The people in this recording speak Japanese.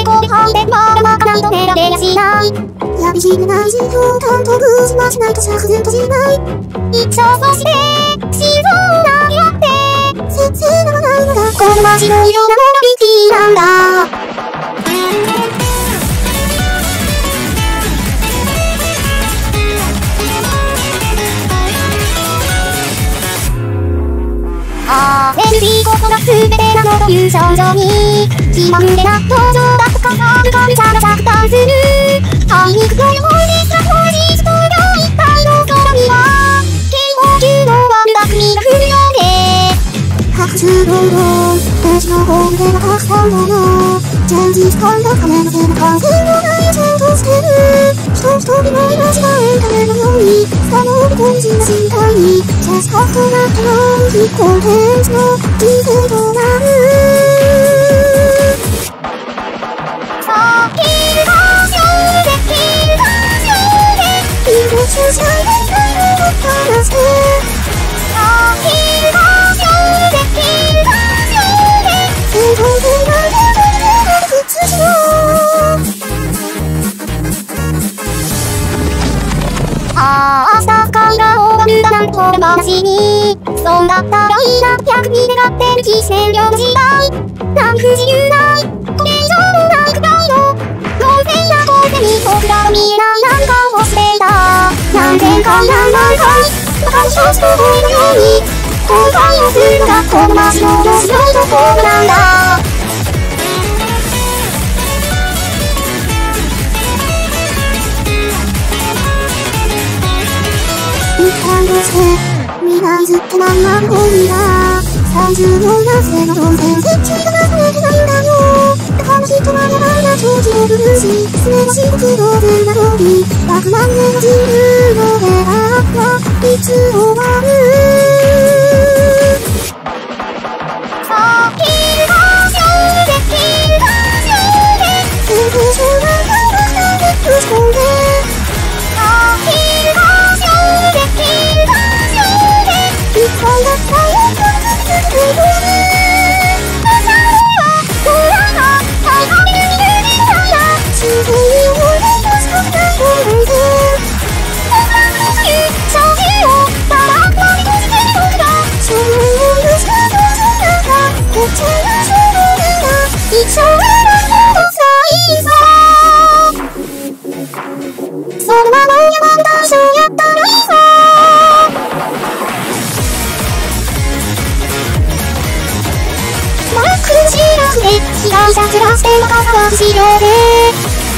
でこではんでまだまかないと寝られやしないやびしめない人を担当無事はしないと釈然としない一生そして心臓を投げ合って先生ならないのだこの街のようなモラビティなんだああ、エルビーこそが全てなのという症状に気まぐれな登場神様着弾するあいにくとよいですが当日とがいっぱいの空には警報級の悪巧みが降るようで白昼堂々ページのホームではたくさんのの前日感が金のせの感染のない戦闘してる人一人の命がエンタメのように他の根人の身体に切迫となったのに非コンテンツの犠牲話にそんだったらい。い。な、100に願ってる非線量の時代何不自由ない。これ以上のない。くらい。の論戦や構成に僕らの見えない。何かをしてい。た何千回何万回馬鹿に一つと声のように後悔をするのがこの街の面白い。ところなんだ一貫として未来ずって何なんまの本だ30秒なせの当然設置がなくてないんだよだから人は山な長寿をブルーしすねの仕事道具な通り100万年の人類の出会はいつ終わるマックルシーラスで被害者ずらして若さは後ろで。